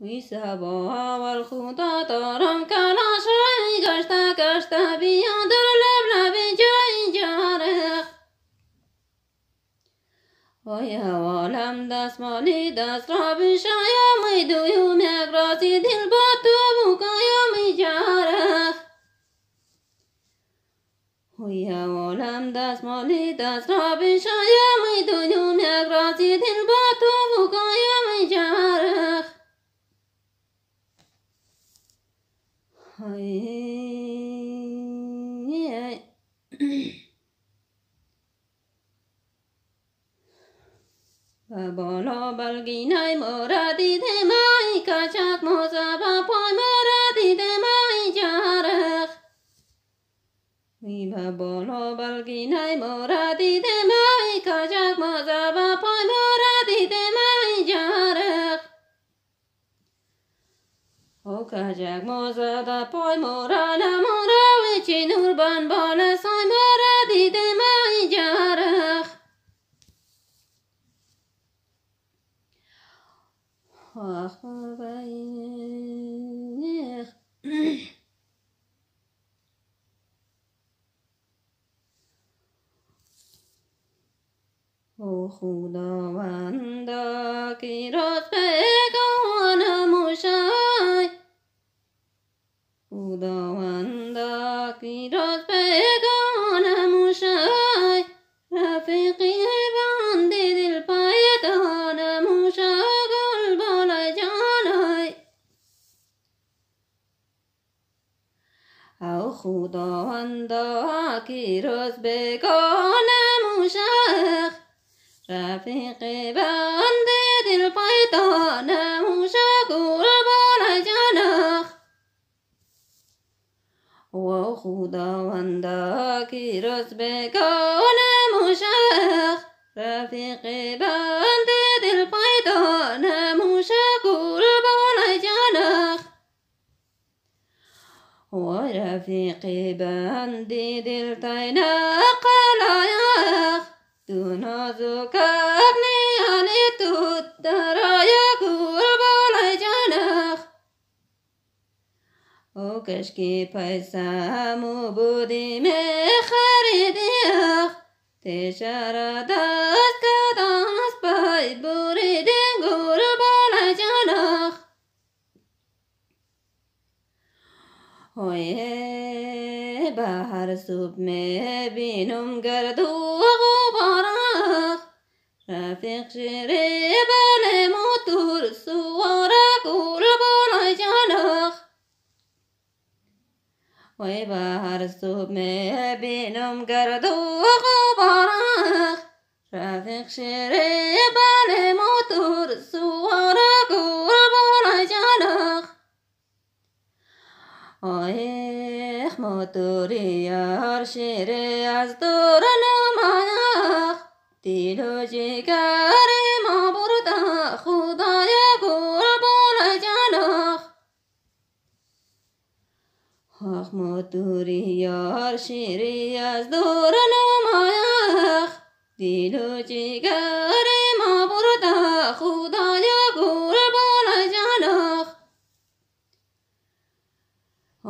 وی سبا و خدا دارم کلاشای گشته گشته بیان در لب لب جای جارخ وی حوالم دستمالی دست را بشایم ای دویم یک راسی دل با تو بکایم ای جارخ وی حوالم دستمالی دست را بشایم ای دویم یک راسی دل با تو بکایم ای جارخ و بالا بلگینای مورا دیده مای کچک موزا با پای مورا دیده مای جارخ وی و بالا بلگینای مورا دیده مای کچک موزا دا پای مورا نمورا و چی نور بان بالا سای مورا دیده مای جارخ آخ او خداوندا عندها روز بكون مشاخ رفيقي بندد البيطان مشاخ البول جناخ وخدا وندها روز بكون مشاخ رفيقي بندد رفیق بند دل تینا قلایخ تو نازکرنی آنی تو درای قربان جانخ او کشکی پیسامو بودی می خریدیخ تشارا دست کدانس پای بوریدی قربان جانخ اوه مرسوب ما بينهم قرد وبراغ رافق شريب لموتور الصورة كل بولا ويبهر الصوب ما بينهم قرد وبراغ رافق شريب لموتور الصورة كل بولا جلغ موتور سوار قربان جانخ آیخ موتوری یار شیر از دور نمایخ دیل و جگر ما برده خدای قربان جانخ آخ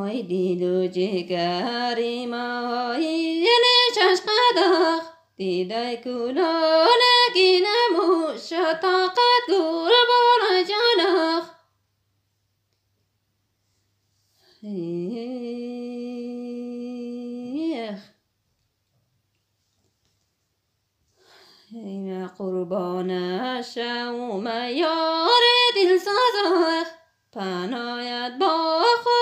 های دیل و جگری ما یعنی چشقدخ دیدای کلان گینم و شتاقت قربان جانخ قربان شوم یار دل سازخ پنایت با خدا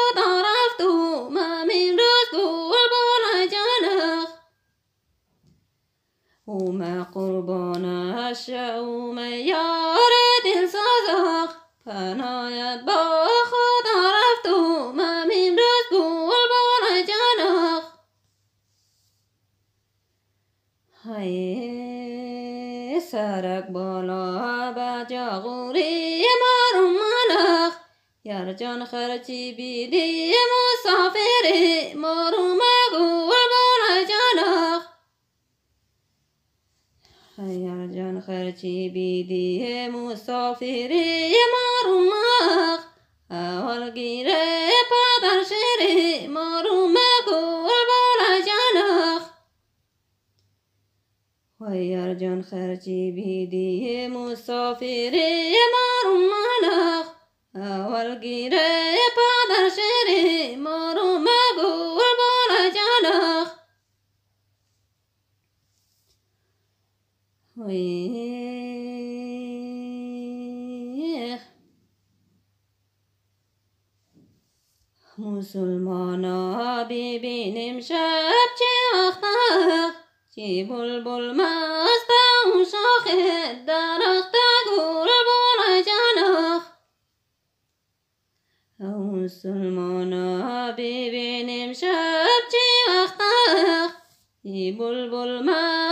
اوم قربان شوم یار دل سازخ پنایت با خدا و ممین روز قربان جانخ های سرک بالا بجا غوری مارو منخ یار جان خرچی بیدی مسافری مارو خیر جان خرچی بیدی مسافری مارومق اول گیره پدر شری مارومق اول بار جانخ خیر جان خرچی بیدی مسافری مارومق اول گیره پدر شری مارومق হয়ে মুসলমান বিবিনিম সবচেয়ে যে বুলবুল মাস্তাং শখের দারস্তা ঘুরবুল জানক মুসলমান বিবিনিম সবচেয়ে যে বুলবুল মাস্তাং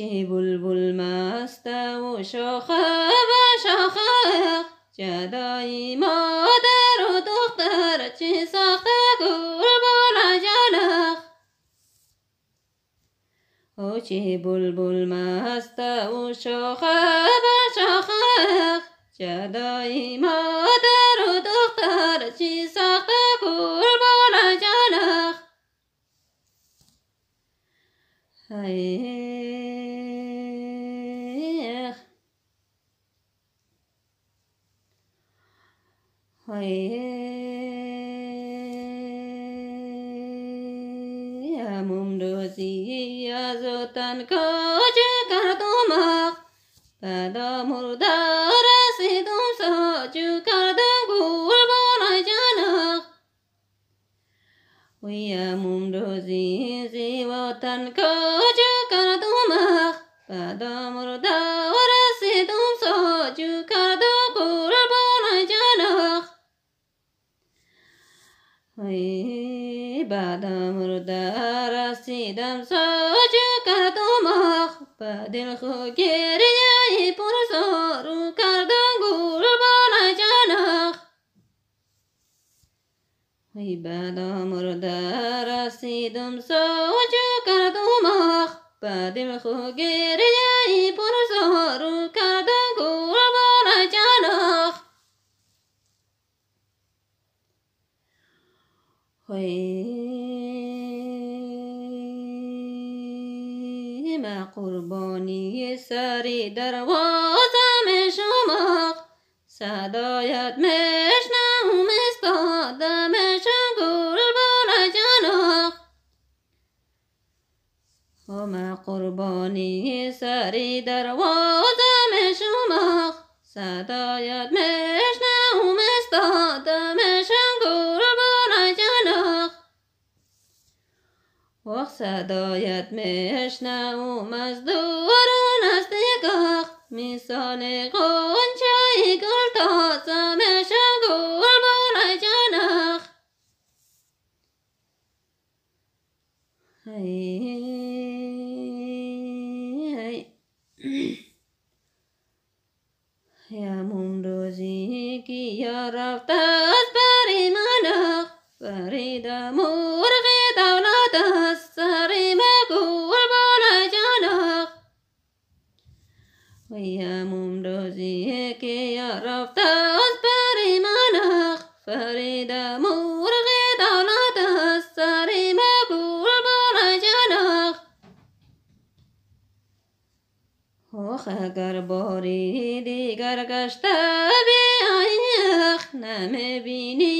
شي بلبل ما استوى شخاب شخاب جداي ما دارو دختر چي ساخت ساخته بولا جلخ أو چه بلبل ما استوى شخاب شخاب جداي ما دارو دختر چه ساخته گربان جلخ هی ویامم روزی زی وطن کجا کردم اخ بدا مردا ورسیدم ساجو کردا قربان جان اخ ای بدا مردا رسیدم ساجو کردم اخ بدل خو گریه وی بعد مرده رسیدم ساجو کردم په دل خو گریه پر سارو کردم جنخ وی ما قربانی سری دروازم شما صدایت مشنم استادم ما قربانی سری دروازم شما صدایت مشنم استادم گل بال جناخ. و صدایت مشنم از دور و نزدیکاخ. میسان قنچای گل تازه ویامون روزی که یا رفت از بری منخ فرید مرغ دولت از سر مگول بالای جناخ آخ. اگر باری دیگر گشته بیایخ نمی‌بینی دیگر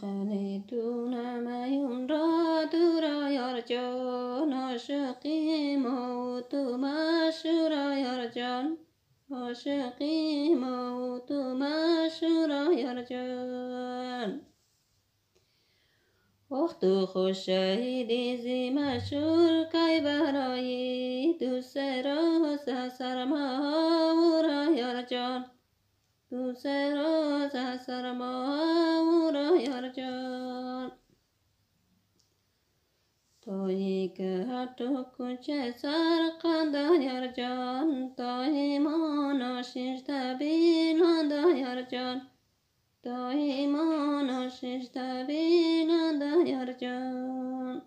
خانتون میون را دورا یار جان عاشقی ما و تو مشورا یار جان. عاشقی ما و تو مشورا یار جان. وقت خوش شهیدی مشهور کی برای دوست را سرما را یار جان. توی که تو کوچه سر یار جان توی ما ناشیش تبین یار جان دایمان آشش تبینند یار جان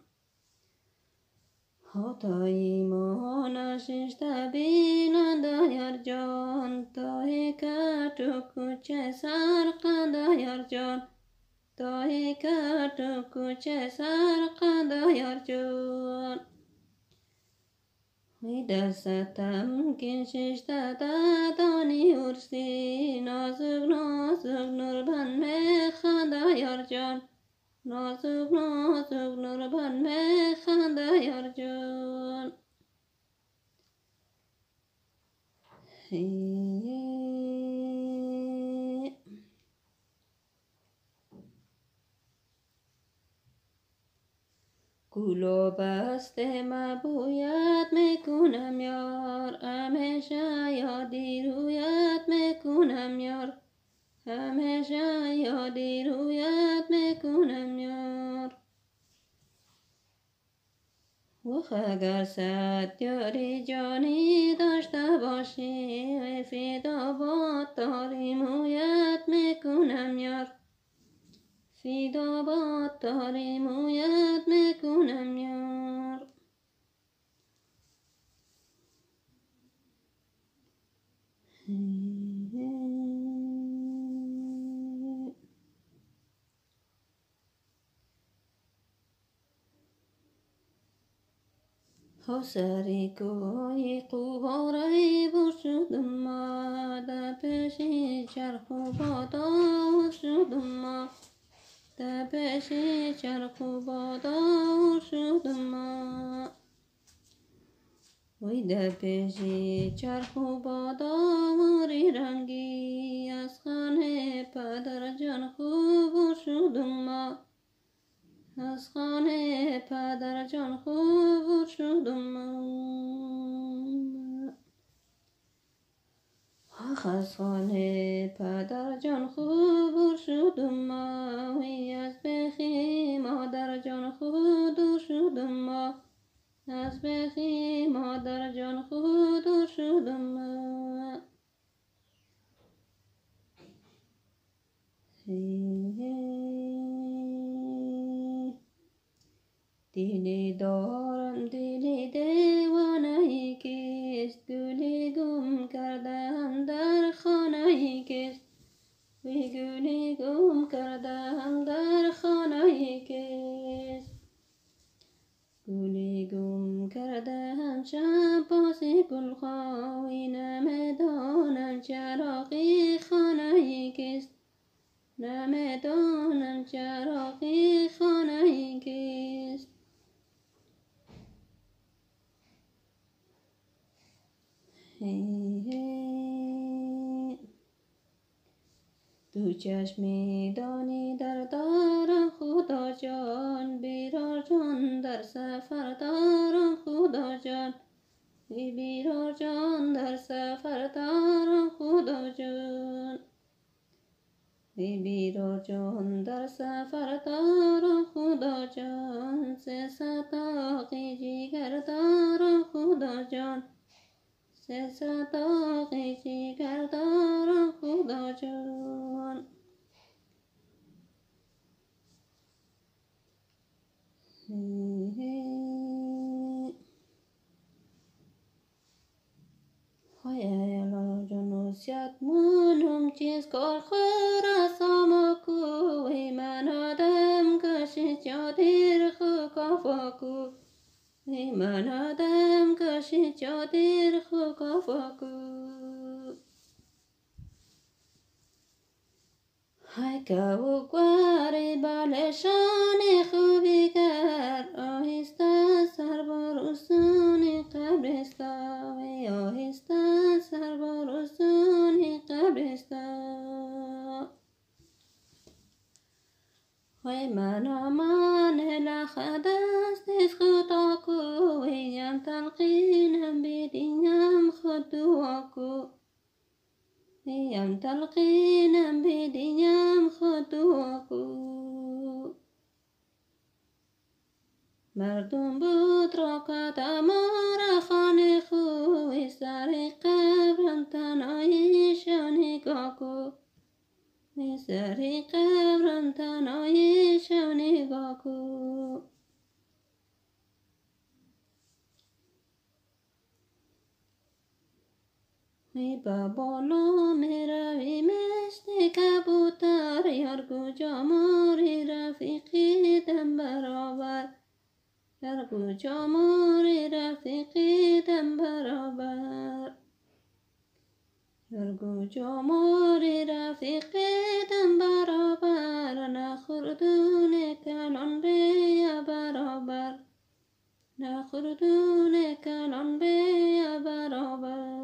ها دایمان آشش تبینند یار جان تای کتو کوچه سرقند یار جان تای کتو کوچه سرقند یار جان دستم کشش دادانی ارسی نازک نازک نور بن میخنده یار جان گولو بسته مبویت می‌کنم یار همیشه یادی رویت می‌کنم یار همیشه یادی رویت می‌کنم یار و اگر صد یاری جانی داشته باشی فیدا با تاری مویت می‌کنم یار فیدا با تاری مویت می‌کنم یار حسری کوی قواره بشدم ما در پیشی چرخ و بادا شدم ما. تپش چرخ و بادار شد ما. وی دپش چرخ و باداری رنگی از خانه پدر جان خوب شد ما از خانه پدر جان خوب شد ما از خانه پدر جان خوب شد ما از بخی مادر جان خود شد ما از بخی مادر جان خود شد ما तिने दौरम तिने देवानही केस गुले गो। تو چشمی دانی در دارم خدا جان بیرار جان در سفر دارم خدا جان. بیرار جان در سفر دارم خدا جان. بیرار جان در سفر دارم خدا جان. سه صداقی جیگر دارم خدا جان. سه صداقی جیگر دارم خدا جان های الا جنوسیت مونم چیز کار خور ساما کوی؟ من آدم کشی چادر خو کافا کو خدست خطاكو ويام تلقينا بديام خطوكو ويام تلقينا بديام خطوكو مردم بطرق تمار خاني خوي سرقة برنتناي شانيكاكو سرقة برنتناي شانيكاكو نگاه کو می روی مثل کبوتر یار کجا ماری؟ رفیقی دم برابر. در کجا ماری؟ رفیقی دم برابر. در کجا ماری؟ رفیقی دم برابر. نخوردون کنان بیا برابر. نخوردون کنان بیا برابر.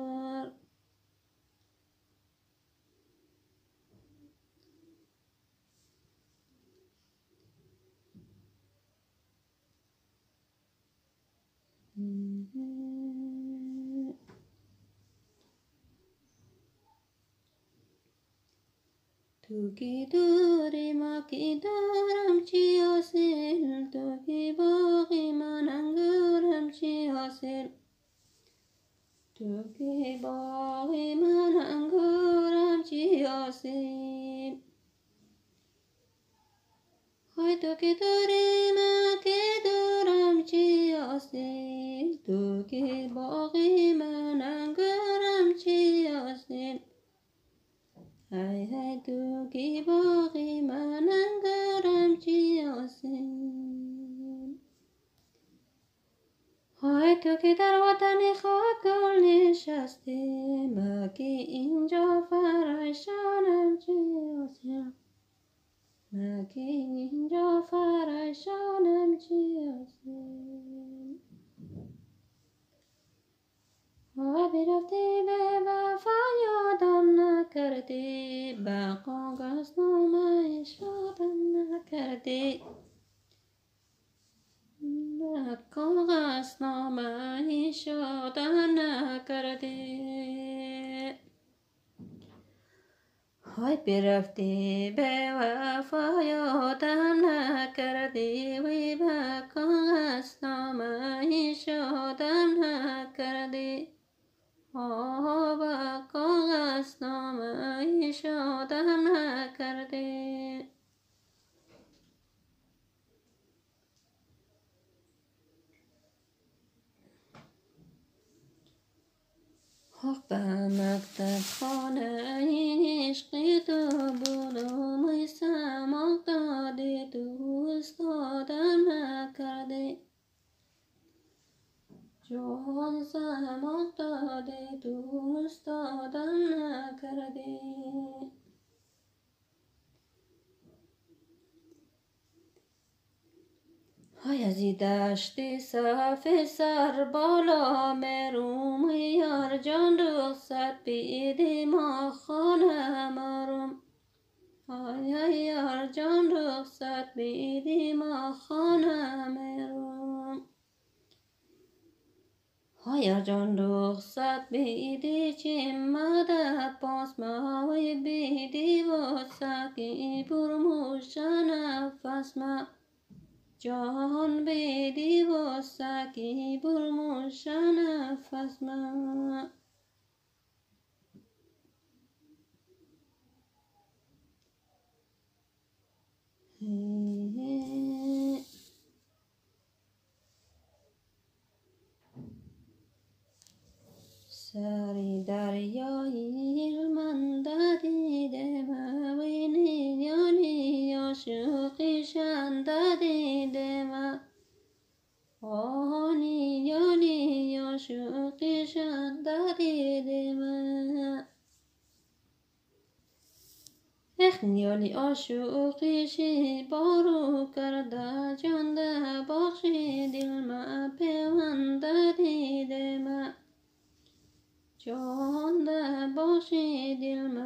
तुकी दूरी माकी दूर आमची असेल तुकी बोगी मनांगूर आमची असेल तुकी बोगी मनांगूर आमची असेल होय तुकी حاصل های تو تو کی باقی من انگورم چی حاصل های تو که در وطن خود گل نشسته ما که اینجا فرشانم حاصل ما که اینجا فرشانم چی حاصل ها برفته به وفا یادم نکرده با کاغذ نامه شادم نکرده کاغذ نامه شادم نکرده های برفته به وفا یادم نکرده وی با کاغذ نامه شادم کاغذ نامه شادم نکرده. حق مکتب خانه جان سماق داده تو استادم نکرده. های از دشت صف سر بالا مروم یار جان رخصت بیدی ما خانه مروم های یار جان رخصت بیدی ما خانه مروم های جان رخصت بیدی چه مدد؟ پاس ماوی بیدی و سکی برموشن فسمه جهان بیدی و سکی برموشن سری دریایی من دادیده موینی یانی عاشقی شندادیده ما آنی یانی عاشقی شندادیده ما اخنیالی عاشقیشی بارو کرده جانده بخشی دل ما پیونده دیده ما جانده باشی دل